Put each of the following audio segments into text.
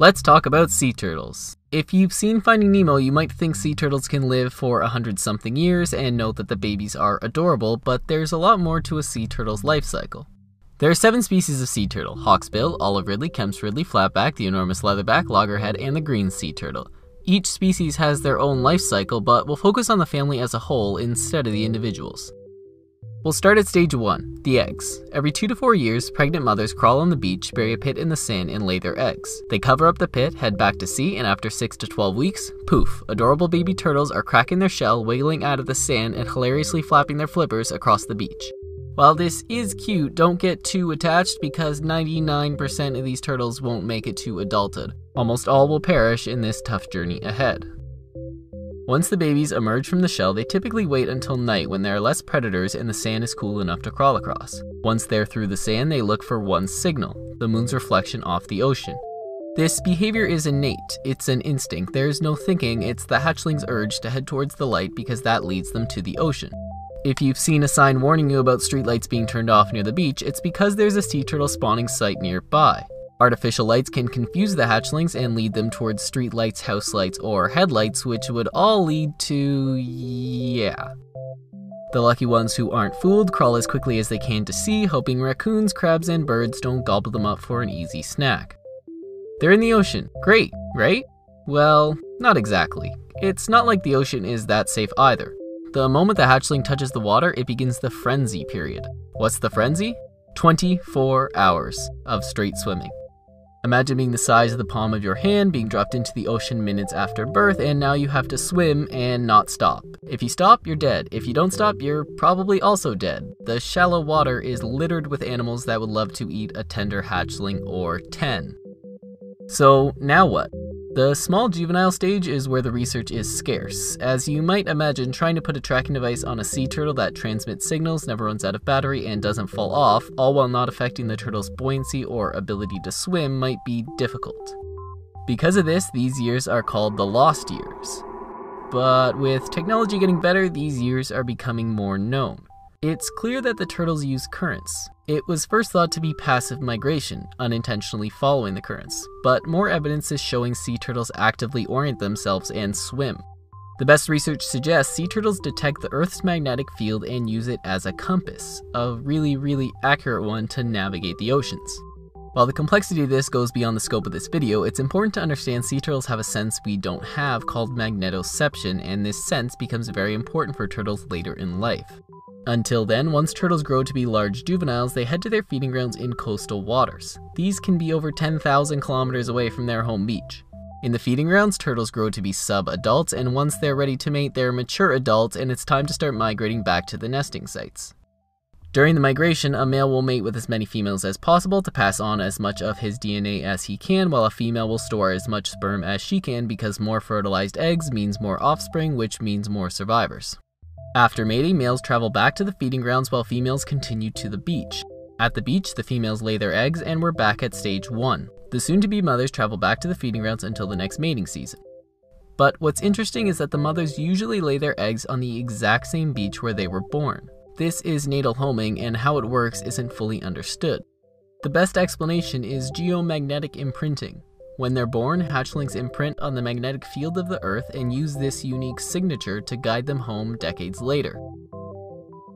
Let's talk about sea turtles. If you've seen Finding Nemo, you might think sea turtles can live for a hundred something years and know that the babies are adorable, but there's a lot more to a sea turtle's life cycle. There are seven species of sea turtle hawksbill, olive ridley, Kemp's ridley, flatback, the enormous leatherback, loggerhead, and the green sea turtle. Each species has their own life cycle, but we'll focus on the family as a whole instead of the individuals. We'll start at stage 1, the eggs. Every 2 to 4 years, pregnant mothers crawl on the beach, bury a pit in the sand, and lay their eggs. They cover up the pit, head back to sea, and after 6 to 12 weeks, poof, adorable baby turtles are cracking their shell, wiggling out of the sand, and hilariously flapping their flippers across the beach. While this is cute, don't get too attached because 99% of these turtles won't make it to adulthood. Almost all will perish in this tough journey ahead. Once the babies emerge from the shell, they typically wait until night when there are less predators and the sand is cool enough to crawl across. Once they're through the sand, they look for one signal the moon's reflection off the ocean. This behavior is innate, it's an instinct, there's no thinking, it's the hatchling's urge to head towards the light because that leads them to the ocean. If you've seen a sign warning you about streetlights being turned off near the beach, it's because there's a sea turtle spawning site nearby. Artificial lights can confuse the hatchlings and lead them towards street lights, house lights, or headlights, which would all lead to. yeah. The lucky ones who aren't fooled crawl as quickly as they can to sea, hoping raccoons, crabs, and birds don't gobble them up for an easy snack. They're in the ocean. Great, right? Well, not exactly. It's not like the ocean is that safe either. The moment the hatchling touches the water, it begins the frenzy period. What's the frenzy? 24 hours of straight swimming. Imagine being the size of the palm of your hand, being dropped into the ocean minutes after birth, and now you have to swim and not stop. If you stop, you're dead. If you don't stop, you're probably also dead. The shallow water is littered with animals that would love to eat a tender hatchling or 10. So, now what? The small juvenile stage is where the research is scarce. As you might imagine, trying to put a tracking device on a sea turtle that transmits signals, never runs out of battery, and doesn't fall off, all while not affecting the turtle's buoyancy or ability to swim, might be difficult. Because of this, these years are called the lost years. But with technology getting better, these years are becoming more known. It's clear that the turtles use currents. It was first thought to be passive migration, unintentionally following the currents, but more evidence is showing sea turtles actively orient themselves and swim. The best research suggests sea turtles detect the Earth's magnetic field and use it as a compass, a really, really accurate one to navigate the oceans. While the complexity of this goes beyond the scope of this video, it's important to understand sea turtles have a sense we don't have called magnetoception, and this sense becomes very important for turtles later in life. Until then, once turtles grow to be large juveniles, they head to their feeding grounds in coastal waters. These can be over 10,000 kilometers away from their home beach. In the feeding grounds, turtles grow to be sub-adults, and once they're ready to mate, they're mature adults, and it's time to start migrating back to the nesting sites. During the migration, a male will mate with as many females as possible to pass on as much of his DNA as he can, while a female will store as much sperm as she can because more fertilized eggs means more offspring, which means more survivors. After mating, males travel back to the feeding grounds while females continue to the beach. At the beach, the females lay their eggs and we're back at stage 1. The soon to be mothers travel back to the feeding grounds until the next mating season. But what's interesting is that the mothers usually lay their eggs on the exact same beach where they were born. This is natal homing, and how it works isn't fully understood. The best explanation is geomagnetic imprinting, when they're born, hatchlings imprint on the magnetic field of the Earth and use this unique signature to guide them home decades later.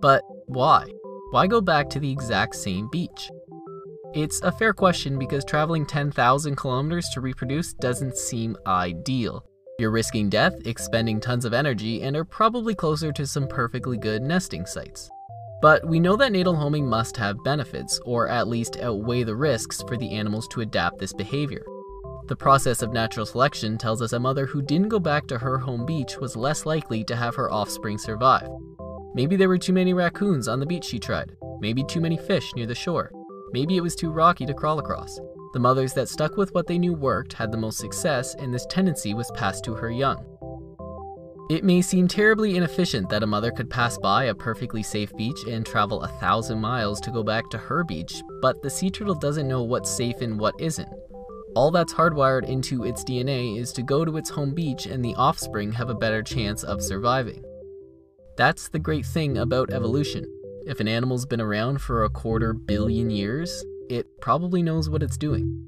But why? Why go back to the exact same beach? It's a fair question because traveling 10,000 kilometers to reproduce doesn't seem ideal. You're risking death, expending tons of energy, and are probably closer to some perfectly good nesting sites. But we know that natal homing must have benefits, or at least outweigh the risks for the animals to adapt this behavior. The process of natural selection tells us a mother who didn't go back to her home beach was less likely to have her offspring survive. Maybe there were too many raccoons on the beach she tried. Maybe too many fish near the shore. Maybe it was too rocky to crawl across. The mothers that stuck with what they knew worked had the most success, and this tendency was passed to her young. It may seem terribly inefficient that a mother could pass by a perfectly safe beach and travel a thousand miles to go back to her beach, but the sea turtle doesn't know what's safe and what isn't. All that's hardwired into its DNA is to go to its home beach and the offspring have a better chance of surviving. That's the great thing about evolution. If an animal's been around for a quarter billion years, it probably knows what it's doing.